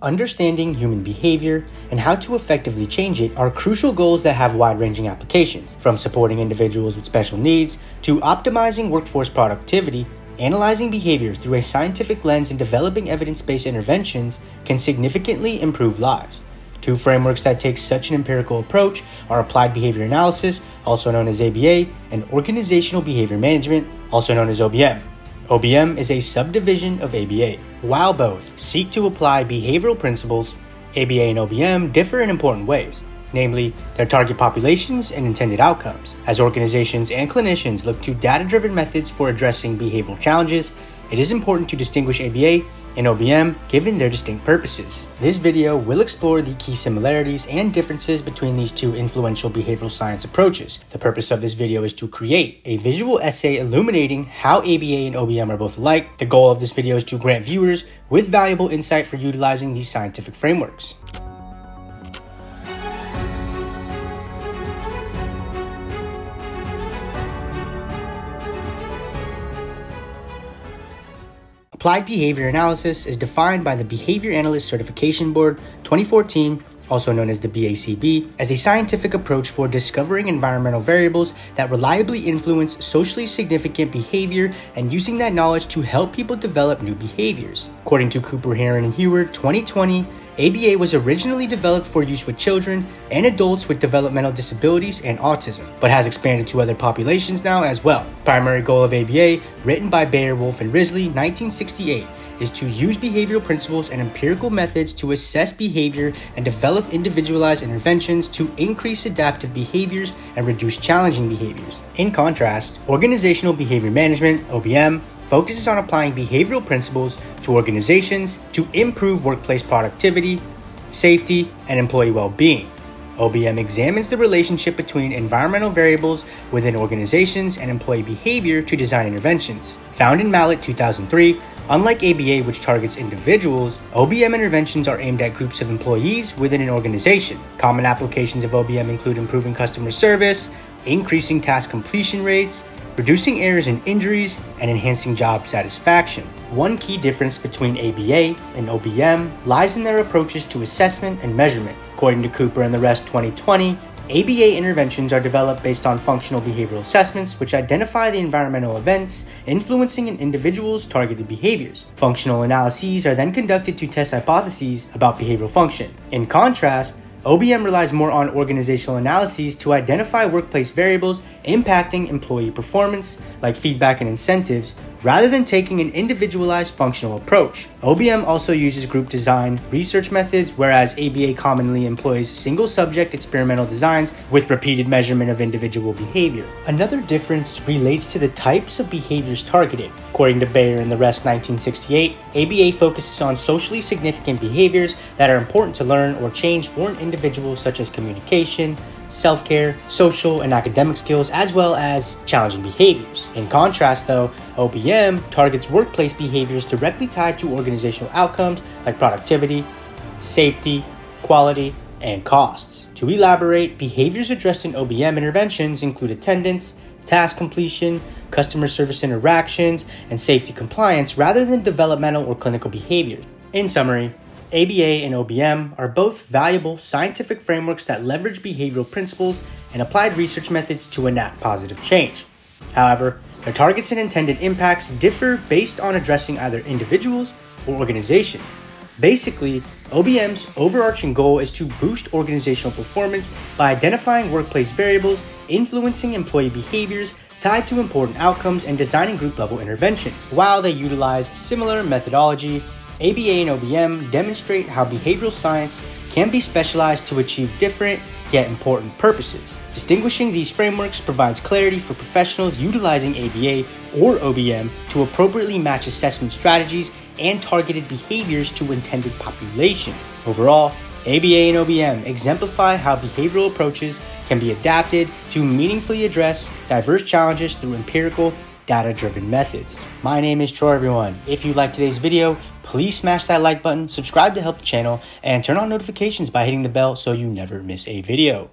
understanding human behavior, and how to effectively change it are crucial goals that have wide ranging applications, from supporting individuals with special needs to optimizing workforce productivity. Analyzing behavior through a scientific lens and developing evidence based interventions can significantly improve lives. Two frameworks that take such an empirical approach are applied behavior analysis, also known as ABA, and organizational behavior management, also known as OBM. OBM is a subdivision of ABA. While both seek to apply behavioral principles, ABA and OBM differ in important ways, namely their target populations and intended outcomes. As organizations and clinicians look to data driven methods for addressing behavioral challenges, it is important to distinguish ABA and OBM given their distinct purposes. This video will explore the key similarities and differences between these two influential behavioral science approaches. The purpose of this video is to create a visual essay illuminating how ABA and OBM are both alike. The goal of this video is to grant viewers with valuable insight for utilizing these scientific frameworks. Applied Behavior Analysis is defined by the Behavior Analyst Certification Board 2014, also known as the BACB, as a scientific approach for discovering environmental variables that reliably influence socially significant behavior and using that knowledge to help people develop new behaviors. According to Cooper, Heron, and Heward 2020, ABA was originally developed for use with children and adults with developmental disabilities and autism, but has expanded to other populations now as well. Primary goal of ABA, written by Baer, Wolf, and Risley, 1968, is to use behavioral principles and empirical methods to assess behavior and develop individualized interventions to increase adaptive behaviors and reduce challenging behaviors. In contrast, organizational behavior management, OBM, focuses on applying behavioral principles to organizations to improve workplace productivity, safety, and employee well being. OBM examines the relationship between environmental variables within organizations and employee behavior to design interventions. Found in Malott 2003, unlike ABA, which targets individuals, OBM interventions are aimed at groups of employees within an organization. Common applications of OBM include improving customer service, increasing task completion rates, reducing errors and injuries, and enhancing job satisfaction. One key difference between ABA and OBM lies in their approaches to assessment and measurement. According to Cooper and the rest 2020, ABA interventions are developed based on functional behavioral assessments, which identify the environmental events influencing an individual's targeted behaviors. Functional analyses are then conducted to test hypotheses about behavioral function. In contrast, OBM relies more on organizational analyses to identify workplace variables impacting employee performance, like feedback and incentives, rather than taking an individualized functional approach. OBM also uses group design research methods, whereas ABA commonly employs single subject experimental designs with repeated measurement of individual behavior. Another difference relates to the types of behaviors targeted. According to Baer and the rest 1968, ABA focuses on socially significant behaviors that are important to learn or change for an individual, such as communication, self care, social, and academic skills, as well as challenging behaviors. In contrast, though, OBM targets workplace behaviors directly tied to organizational outcomes like productivity, safety, quality, and costs. To elaborate, behaviors addressed in OBM interventions include attendance, task completion, customer service interactions, and safety compliance rather than developmental or clinical behaviors. In summary, ABA and OBM are both valuable scientific frameworks that leverage behavioral principles and applied research methods to enact positive change. However, their targets and intended impacts differ based on addressing either individuals or organizations. Basically, OBM's overarching goal is to boost organizational performance by identifying workplace variables influencing employee behaviors tied to important outcomes and designing group level interventions. While they utilize similar methodology, ABA and OBM demonstrate how behavioral science can be specialized to achieve different yet important purposes. Distinguishing these frameworks provides clarity for professionals utilizing ABA or OBM to appropriately match assessment strategies and targeted behaviors to intended populations. Overall, ABA and OBM exemplify how behavioral approaches can be adapted to meaningfully address diverse challenges through empirical, data driven methods. My name is Troy, everyone. If you liked today's video, please smash that like button, subscribe to help the channel, and turn on notifications by hitting the bell so you never miss a video.